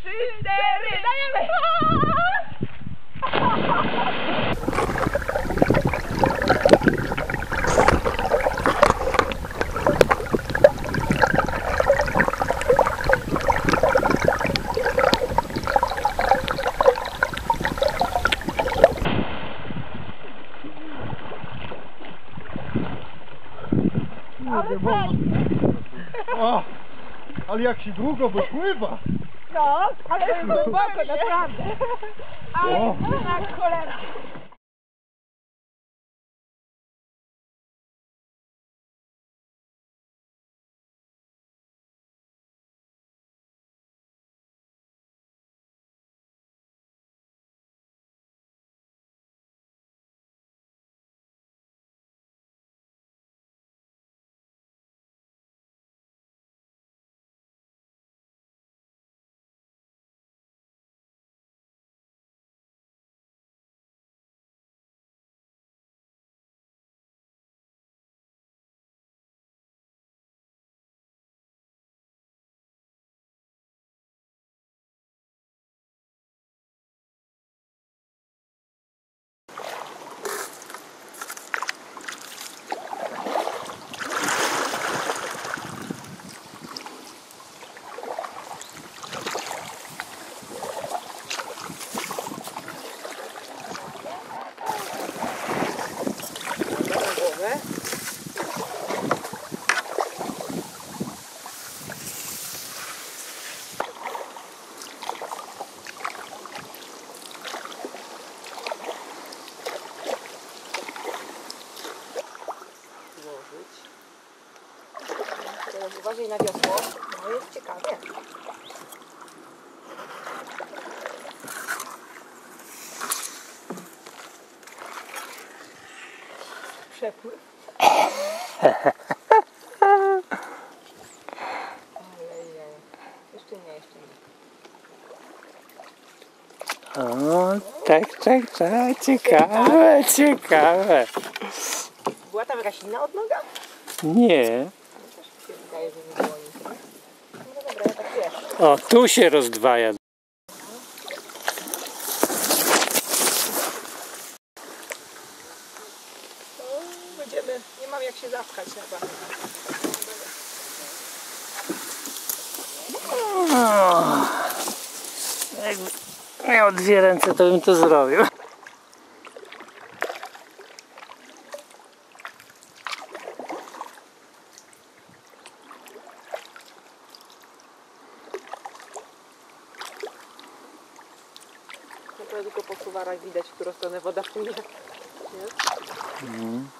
trzy, cztery, dajemy! O, ale jak się długo wypływa. No, ale głęboko, naprawdę. Ale O. na cholera. Przepływ. Ojej. Jeszcze nie, jeszcze nie. O, tak, tak, tak, ciekawe, ciekawe. Była tam jakaś inna odnoga? Nie. Też mi się wydaje, że nie było nic. No dobra, ja tak wiesz. O, tu się rozdwaja. No, będziemy, nie mam jak się zatkać chyba. O, jakby miał dwie ręce, to bym to zrobił. No to tylko po suwarach widać, w którą stronę woda płynie. Nie? Może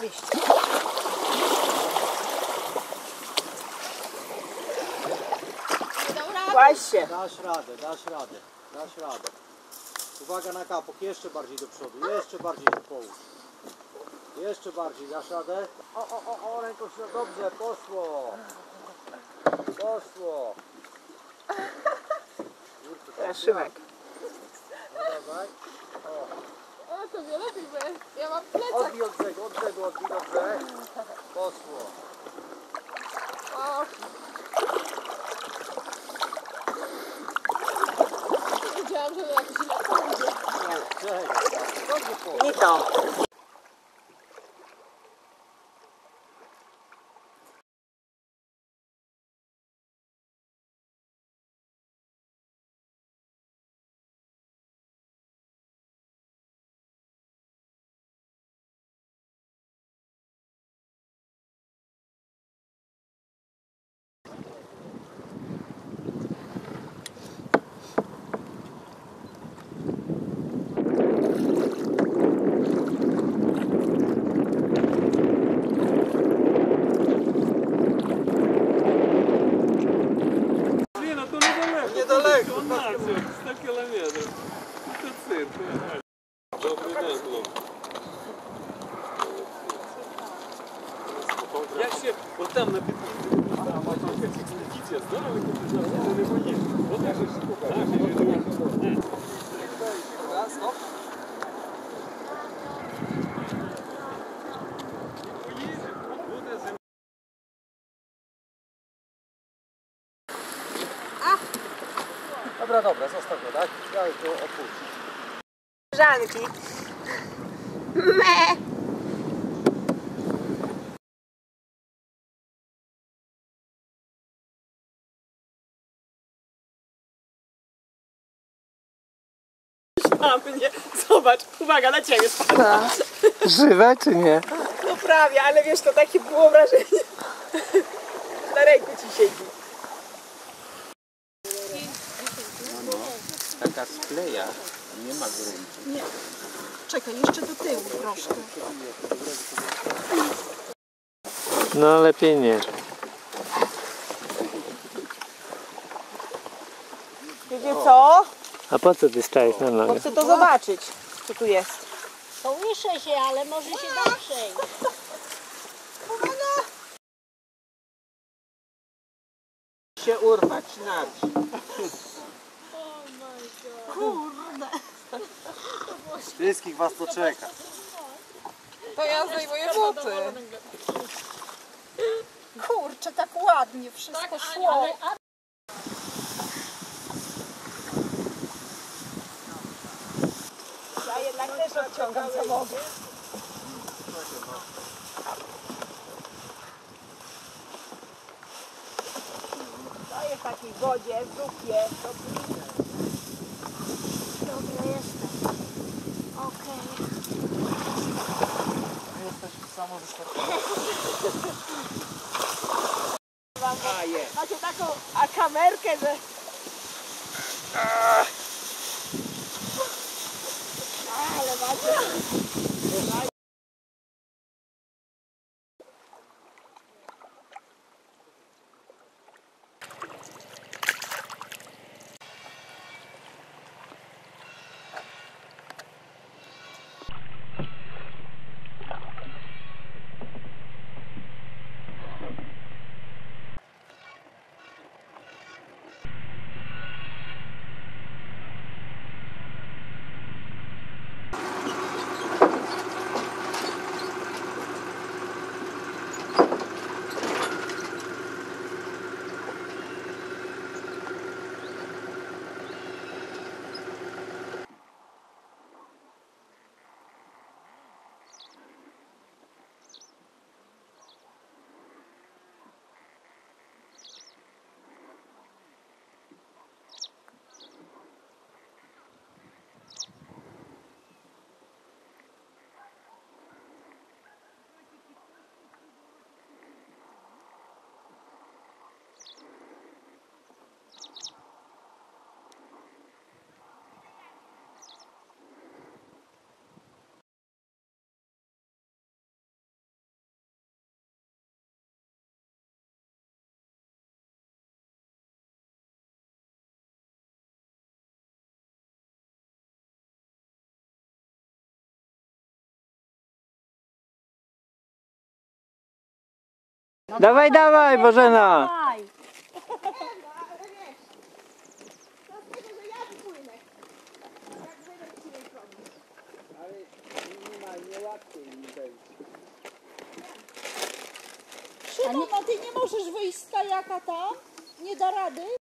liść. Się. Dasz radę, dasz radę, dasz radę. Uwaga na kapok, jeszcze bardziej do przodu, jeszcze bardziej do połóż. Jeszcze bardziej, dasz radę? O, o, o, o, ręką się, dobrze, poszło. Poszło. Kurczę, Szymek. daj. O, to wiele lepiej będzie. Mam plecak. Odbij od brzegu, od brzegu, odbij dobrze. Poszło. Wiedziałam, że jakiś. Dobrze poszło. Nie to. Недалеко. 12, 100 кілометрів. Це цирк. Добрий день, хлопці. Я ще отам на підписі, там бачив експедиція, здорові капітан, це не мої. От я ж наші люди. Żanki. Na mnie. Zobacz, uwaga, na ciebie spadła. Żywe czy nie? No prawie, ale wiesz, to takie było wrażenie. Na ręku ci siedzi. Taka skleja, nie ma gruntu. Czekaj, jeszcze do tyłu troszkę. No lepiej nie. Wiecie co? A po co ty stajesz na Bo nogę? chcę to zobaczyć, co tu jest. Kołyszę się, ale może się da przejść. Się urwać na Wszystkich was to czeka. To ja zdejmuję buty. Kurczę, tak ładnie wszystko szło. Ja jednak też odciągam co mogę. To jest w takiej wodzie, w dupie. To Dobra, jestem. Okej. macie taką a kamerkę, że... Ale macie... No dawaj, dawaj, Bożena! Dawaj. Szymon, a ty nie możesz wyjść z kajaka tam? Nie da rady?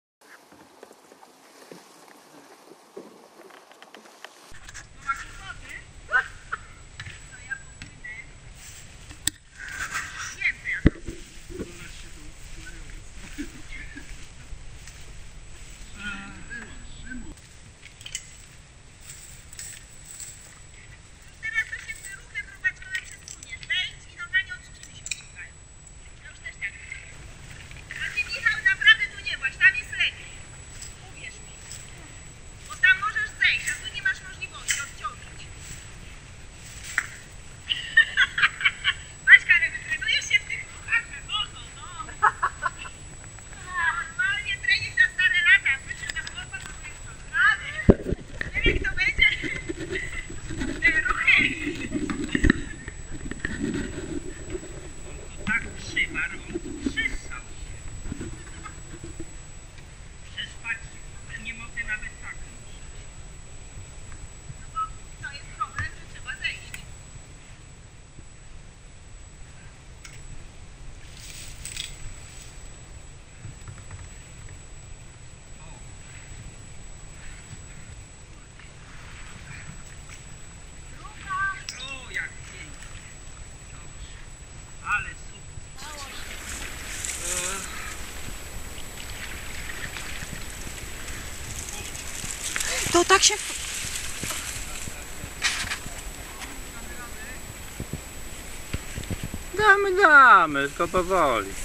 Się... Damy, damy, tylko powoli.